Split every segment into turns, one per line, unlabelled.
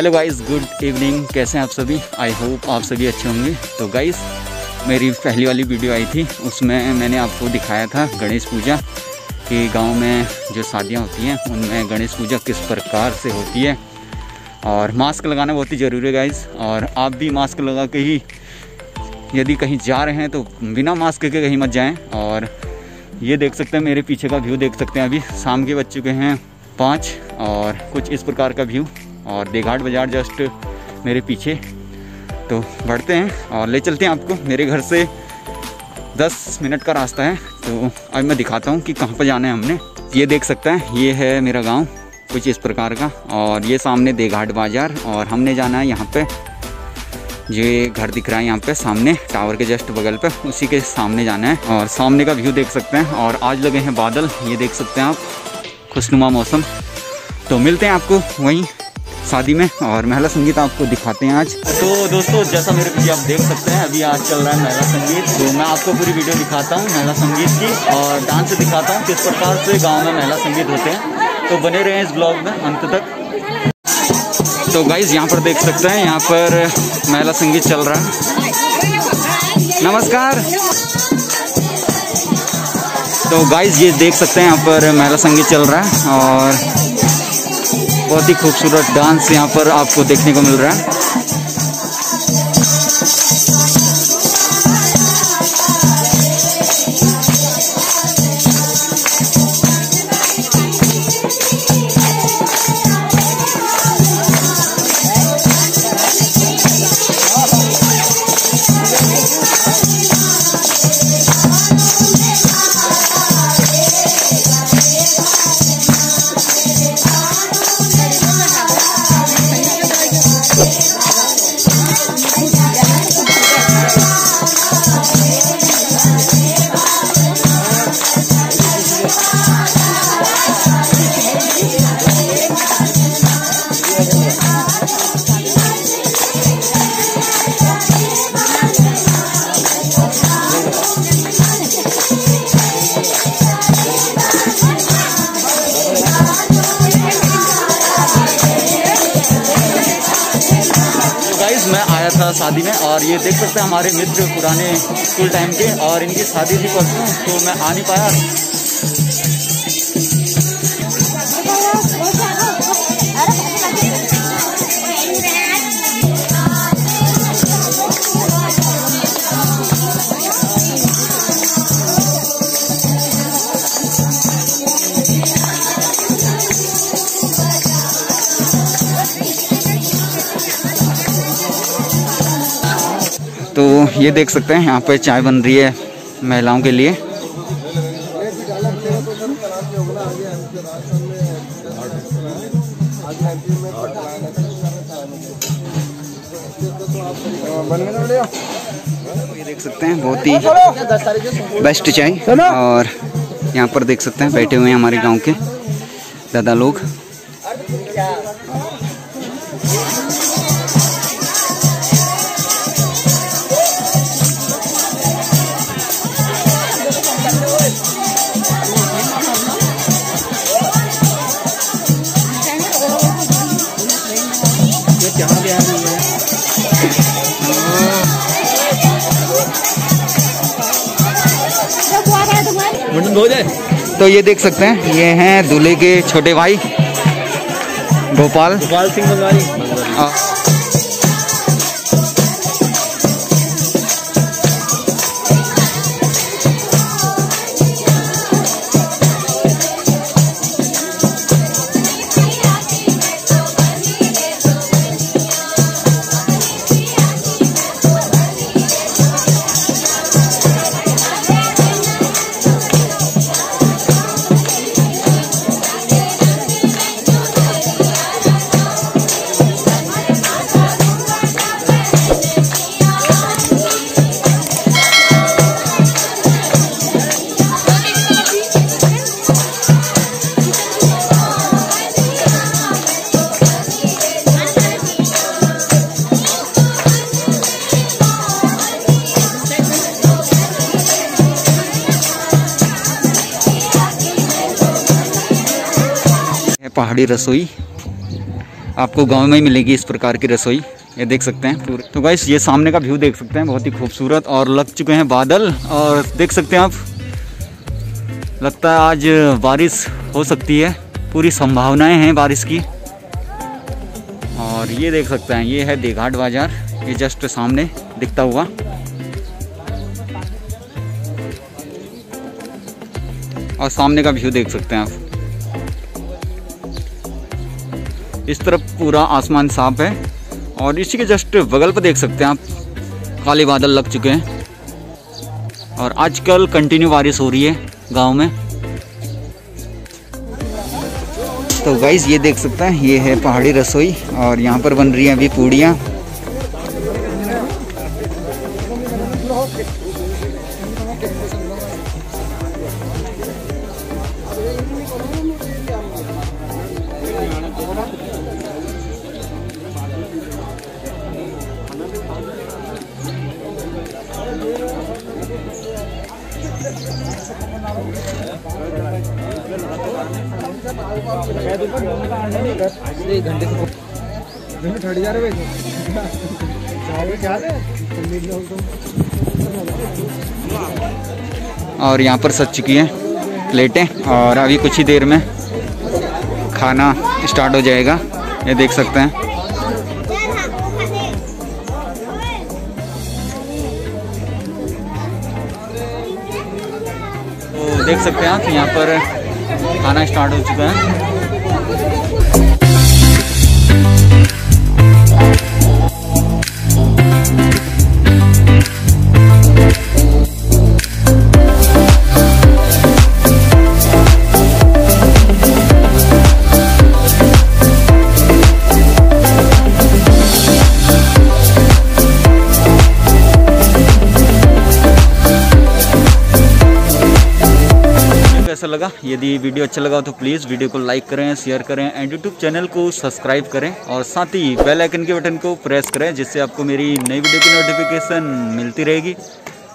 Hello guys good evening कैसे हैं आप सभी? आई होप आप सभी अच्छे होंगे। तो गाइस मेरी पहली वाली वीडियो आई थी। उसमें मैंने आपको दिखाया था गणेश पूजा कि गाँव में जो शादियाँ होती हैं, उनमें गणेश पूजा किस प्रकार से होती है। और मास्क लगाना बहुत ही ज़रूरी है गाइस और आप भी मास्क लगा के ही यदि कहीं जा रहे हैं तो बिना मास्क के कहीं मत जाएँ। और ये देख सकते हैं, मेरे पीछे का व्यू देख सकते हैं अभी। शाम के बज चुके हैं पाँच और कुछ इस प्रकार का व्यू और देघाट बाज़ार जस्ट मेरे पीछे। तो बढ़ते हैं और ले चलते हैं आपको। मेरे घर से दस मिनट का रास्ता है। तो अब मैं दिखाता हूँ कि कहाँ पर जाना है हमने। ये देख सकते हैं, ये है मेरा गाँव, कुछ इस प्रकार का। और ये सामने देघाट बाज़ार और हमने जाना है यहाँ पे। ये घर दिख रहा है यहाँ पे, सामने टावर के जस्ट बगल पे, उसी के सामने जाना है। और सामने का व्यू देख सकते हैं और आज लगे हैं बादल, ये देख सकते हैं आप। खुशनुमा मौसम। तो मिलते हैं आपको वहीं। शादी में और महिला संगीत आपको दिखाते हैं आज। तो दोस्तों, जैसा मेरे पीछे आप देख सकते हैं, अभी आज चल रहा है महिला संगीत। तो मैं आपको पूरी वीडियो दिखाता हूँ महिला संगीत की और डांस दिखाता हूँ किस प्रकार से गाँव में महिला संगीत होते हैं। तो बने रहे इस ब्लॉग में अंत तक। तो गाइज़ यहाँ पर देख सकते हैं, यहाँ पर महिला संगीत चल रहा है। नमस्कार। तो गाइज़ ये देख सकते हैं, यहाँ पर महिला संगीत चल रहा है और बहुत ही खूबसूरत डांस यहाँ पर आपको देखने को मिल रहा है। आया था शादी में और ये देख सकते हैं हमारे मित्र पुराने स्कूल टाइम के और इनकी शादी थी परसों तो मैं आ नहीं पाया। तो ये देख सकते हैं, यहाँ पे चाय बन रही है महिलाओं के लिए। ये देख सकते हैं, बहुत ही बेस्ट चाय। और यहाँ पर देख सकते हैं, बैठे हुए हैं हमारे गाँव के दादा लोग। तो ये देख सकते हैं ये हैं दूल्हे के छोटे भाई गोपाल।
गोपाल सिंह बंगाली।
पहाड़ी रसोई। आपको गाँव में ही मिलेगी इस प्रकार की रसोई। ये देख सकते हैं पूरे। तो गाइस ये सामने का व्यू देख सकते हैं, बहुत ही खूबसूरत और लग चुके हैं बादल। और देख सकते हैं आप, लगता है आज बारिश हो सकती है। पूरी संभावनाएँ हैं बारिश की। और ये देख सकते हैं, ये है देघाट बाज़ार। ये जस्ट सामने दिखता हुआ। और सामने का व्यू देख सकते हैं आप। इस तरफ़ पूरा आसमान साफ़ है और इसी के जस्ट बगल पर देख सकते हैं आप काले बादल लग चुके हैं और आजकल कंटिन्यू बारिश हो रही है गाँव में। तो गाइज़ ये देख सकते हैं, ये है पहाड़ी रसोई और यहाँ पर बन रही है अभी पूड़ियाँ।
एक घंटे से जा रहे
और यहाँ पर सच चुकी है प्लेटें और अभी कुछ ही देर में खाना स्टार्ट हो जाएगा। ये देख सकते हैं। तो देख सकते हैं आप, यहाँ पर खाना स्टार्ट हो चुका है। लगा। यदि वीडियो अच्छा लगा तो प्लीज़ वीडियो को लाइक करें, शेयर करें एंड यूट्यूब चैनल को सब्सक्राइब करें और साथ ही बेल आइकन के बटन को प्रेस करें जिससे आपको मेरी नई वीडियो की नोटिफिकेशन मिलती रहेगी।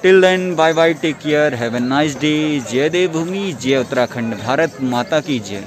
Till then bye bye take care have a nice day जय देवभूमि, जय उत्तराखंड, भारत माता की जय।